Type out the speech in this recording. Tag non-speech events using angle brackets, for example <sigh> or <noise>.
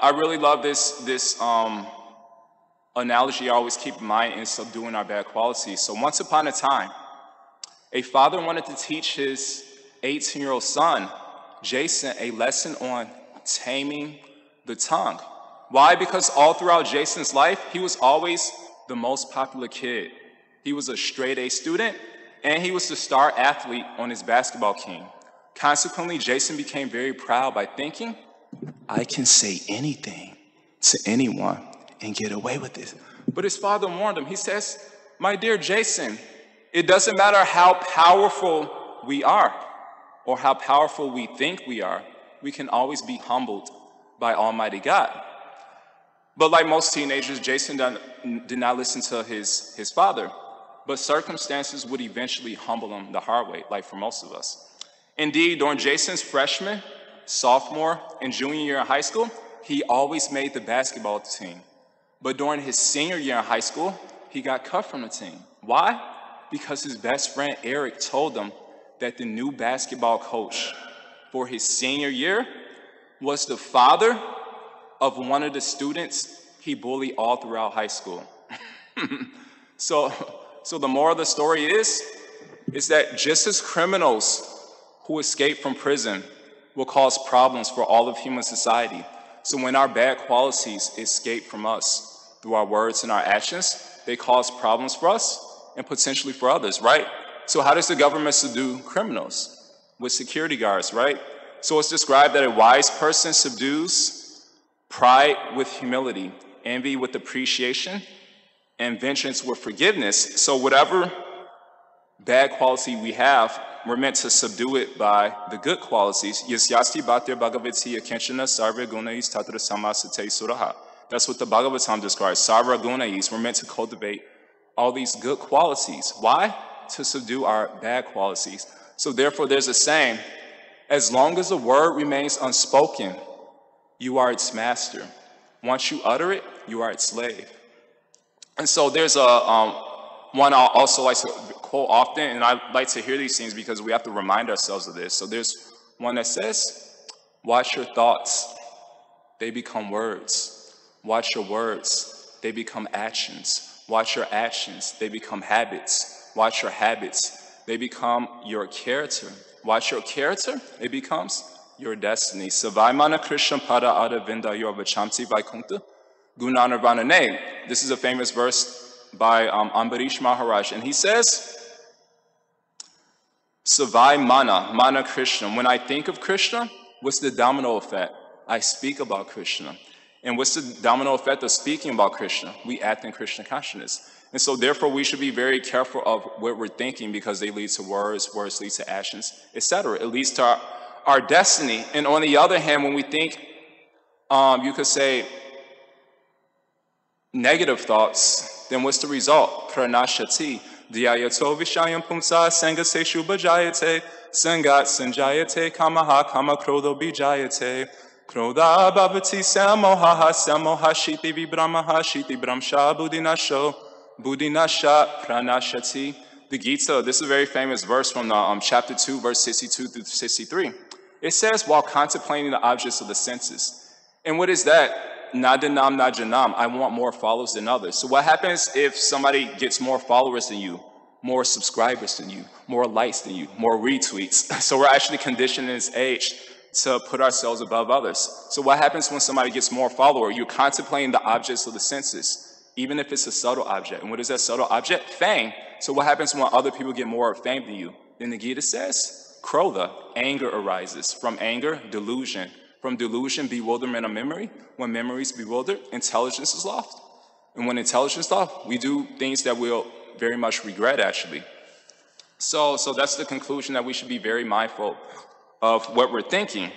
I really love this, this um, analogy I always keep in mind in subduing our bad qualities. So once upon a time, a father wanted to teach his 18 year old son, Jason, a lesson on taming the tongue. Why? Because all throughout Jason's life, he was always the most popular kid. He was a straight A student, and he was the star athlete on his basketball team. Consequently, Jason became very proud by thinking, I can say anything to anyone and get away with it. But his father warned him. He says, My dear Jason, it doesn't matter how powerful we are or how powerful we think we are, we can always be humbled by Almighty God. But like most teenagers, Jason did not listen to his, his father. But circumstances would eventually humble him the hard way, like for most of us. Indeed, during Jason's freshman, sophomore, and junior year in high school, he always made the basketball team. But during his senior year in high school, he got cut from the team. Why? Because his best friend Eric told him that the new basketball coach for his senior year was the father of one of the students he bullied all throughout high school. <laughs> so, so the moral of the story is, is that just as criminals who escape from prison will cause problems for all of human society, so when our bad qualities escape from us through our words and our actions, they cause problems for us and potentially for others, right? So how does the government subdue criminals? With security guards, right? So it's described that a wise person subdues pride with humility, envy with appreciation, and vengeance with forgiveness. So whatever bad quality we have, we're meant to subdue it by the good qualities. Yasyasti bhatir bhagavati akenshana sarva gunais tatra samasate suraha. That's what the Bhagavatam describes. Sarva gunais. We're meant to cultivate all these good qualities. Why? To subdue our bad qualities. So therefore, there's a saying, as long as a word remains unspoken, you are its master. Once you utter it, you are its slave. And so there's a um, one I also like to quote often, and I like to hear these things because we have to remind ourselves of this. So there's one that says, Watch your thoughts, they become words. Watch your words, they become actions. Watch your actions, they become habits. Watch your habits, they become your character. Watch your character, it becomes your destiny. Savaimana Krishna Pada Ada Vinda Yorvachamti Vaikunta Gunanarvanane. This is a famous verse by um, Ambarish Maharaj, and he says, Savai Mana, Mana Krishna. When I think of Krishna, what's the domino effect? I speak about Krishna. And what's the domino effect of speaking about Krishna? We act in Krishna consciousness. And so, therefore, we should be very careful of what we're thinking because they lead to words, words lead to actions, etc. It leads to our, our, destiny. And on the other hand, when we think, um, you could say, negative thoughts, then what's the result? Pranashati. Dhyayato vishayam pumsa sangase shubhajayate sangat sanjayate kamaha kama krodo bijayate kroda bhavati samoha samoha shiti vibramaha shiti bramsha buddhinasho buddhinasha pranashati. The Gita, this is a very famous verse from the, um, chapter 2, verse 62 through 63. It says, while contemplating the objects of the senses. And what is that? Nadanam najanam, I want more followers than others. So what happens if somebody gets more followers than you, more subscribers than you, more likes than you, more retweets? <laughs> So we're actually conditioned in this age to put ourselves above others. So what happens when somebody gets more followers? You're contemplating the objects of the senses, even if it's a subtle object. And what is that subtle object? Fame. So what happens when other people get more fame than you? Then the Gita says, krodha, anger arises. From anger, delusion. From delusion, bewilderment of memory. When memory is bewildered, intelligence is lost. And when intelligence is lost, we do things that we'll very much regret, actually. So, so that's the conclusion that we should be very mindful of what we're thinking.